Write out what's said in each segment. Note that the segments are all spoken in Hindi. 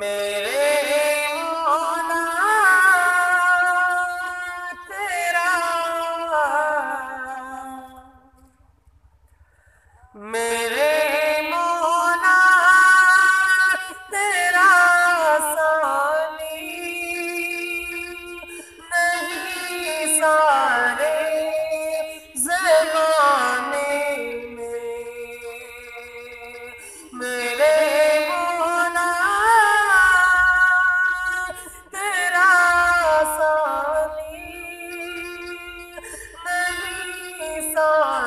मेरे मौला नहीं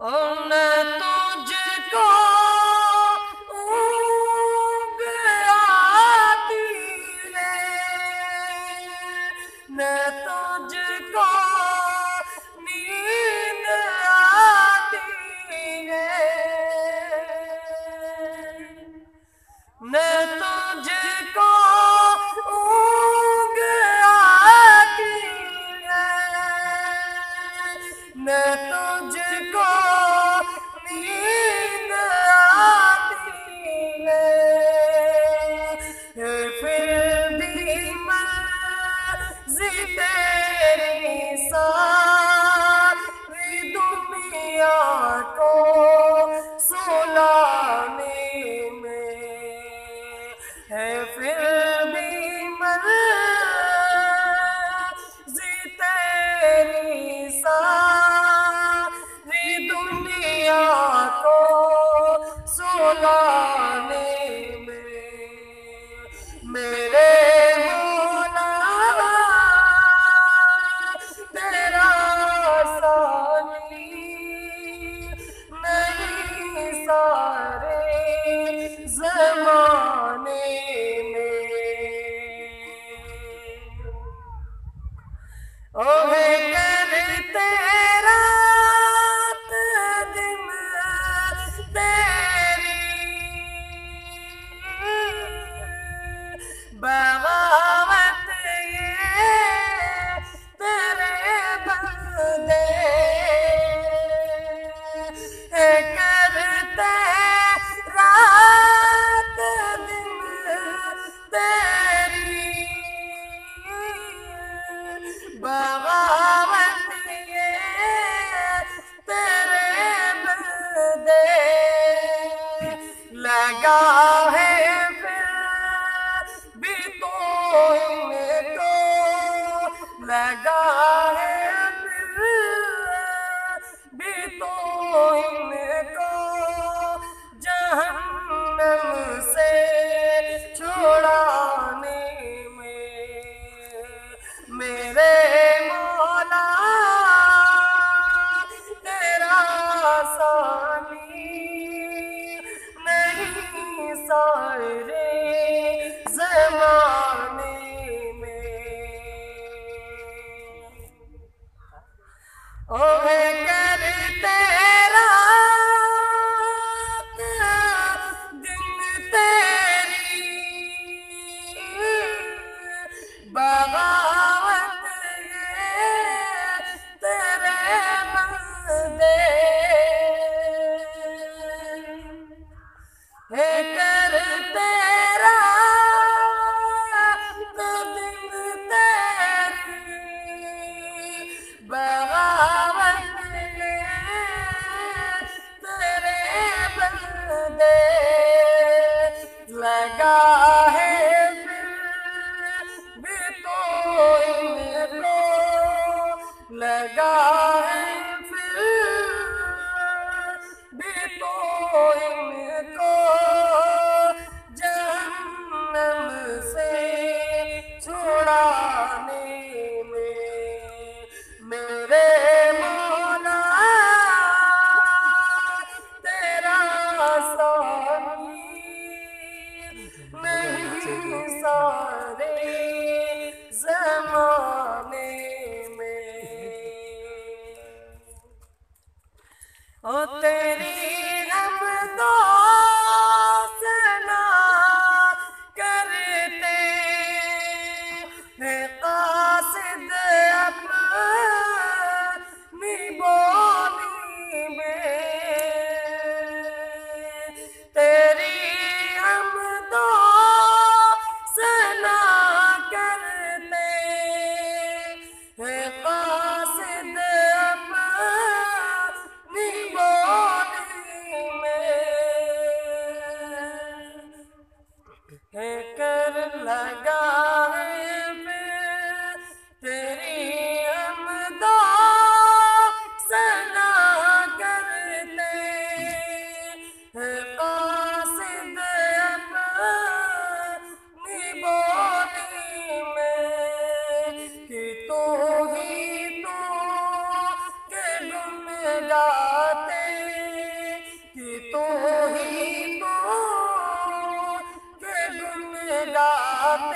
और मैं है फिर मेरे इनको जन्म से छुड़ाने में मेरे मौला, तेरा सानी नहीं सारे जमाने में। ओ तेरी Oh.